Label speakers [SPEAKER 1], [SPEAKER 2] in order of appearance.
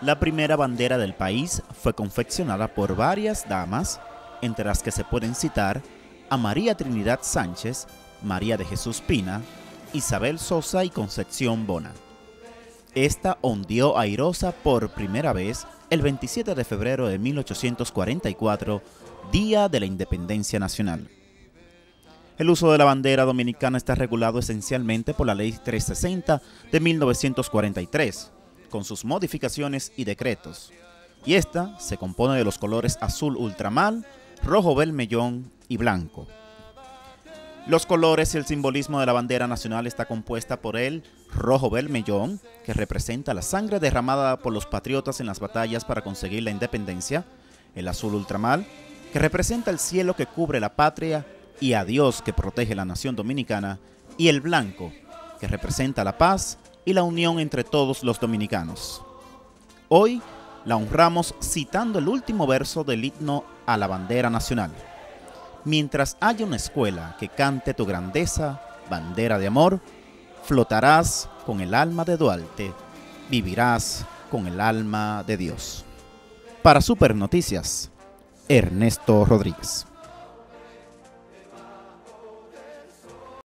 [SPEAKER 1] La primera bandera del país fue confeccionada por varias damas, entre las que se pueden citar a María Trinidad Sánchez, María de Jesús Pina, Isabel Sosa y Concepción Bona. Esta ondeó airosa por primera vez el 27 de febrero de 1844, Día de la Independencia Nacional. El uso de la bandera dominicana está regulado esencialmente por la Ley 360 de 1943, con sus modificaciones y decretos, y esta se compone de los colores azul ultramar, rojo vermellón y blanco. Los colores y el simbolismo de la bandera nacional está compuesta por el rojo vermellón, que representa la sangre derramada por los patriotas en las batallas para conseguir la independencia, el azul ultramar, que representa el cielo que cubre la patria y a Dios que protege la nación dominicana, y el blanco, que representa la paz y la unión entre todos los dominicanos. Hoy la honramos citando el último verso del himno a la bandera nacional. Mientras haya una escuela que cante tu grandeza, bandera de amor, flotarás con el alma de Duarte, vivirás con el alma de Dios. Para Super Noticias, Ernesto Rodríguez.